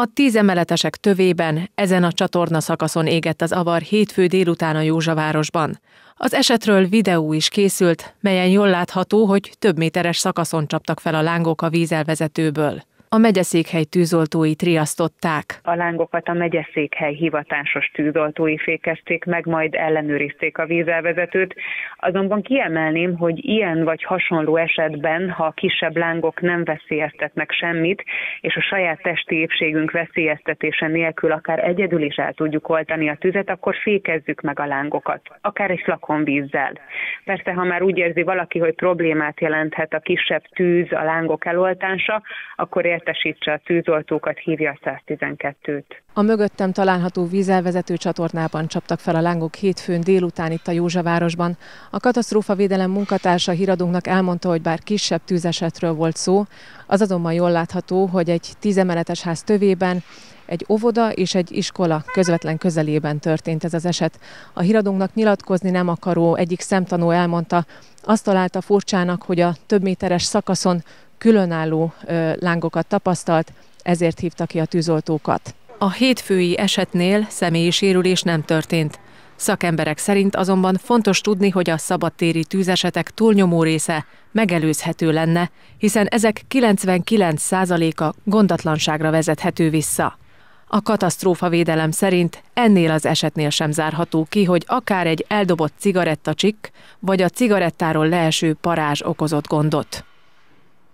A tíz emeletesek tövében ezen a csatorna szakaszon égett az avar hétfő délután a Józsavárosban. Az esetről videó is készült, melyen jól látható, hogy több méteres szakaszon csaptak fel a lángok a vízelvezetőből a megyeszékhely tűzoltói triasztották. A lángokat a megyeszékhely hivatásos tűzoltói fékezték meg, majd ellenőrizték a vízelvezetőt. Azonban kiemelném, hogy ilyen vagy hasonló esetben, ha a kisebb lángok nem veszélyeztetnek semmit, és a saját testi épségünk veszélyeztetése nélkül akár egyedül is el tudjuk oltani a tüzet, akkor fékezzük meg a lángokat, akár egy flakon vízzel. Persze, ha már úgy érzi valaki, hogy problémát jelenthet a kisebb tűz, a lángok eloltása, akkor értesítse a tűzoltókat, hívja a 112-t. A mögöttem található vízelvezető csatornában csaptak fel a lángok hétfőn délután itt a Józsavárosban. A katasztrófavédelem munkatársa híradónknak elmondta, hogy bár kisebb tűzesetről volt szó, az azonban jól látható, hogy egy tízemeletes ház tövében egy óvoda és egy iskola közvetlen közelében történt ez az eset. A híradónknak nyilatkozni nem akaró egyik szemtanú elmondta, azt találta furcsának, hogy a több méteres szakaszon különálló lángokat tapasztalt, ezért hívta ki a tűzoltókat. A hétfői esetnél személyi sérülés nem történt. Szakemberek szerint azonban fontos tudni, hogy a szabadtéri tűzesetek túlnyomó része megelőzhető lenne, hiszen ezek 99%-a gondatlanságra vezethető vissza. A katasztrófavédelem szerint ennél az esetnél sem zárható ki, hogy akár egy eldobott cigarettacsikk, vagy a cigarettáról leeső parázs okozott gondot.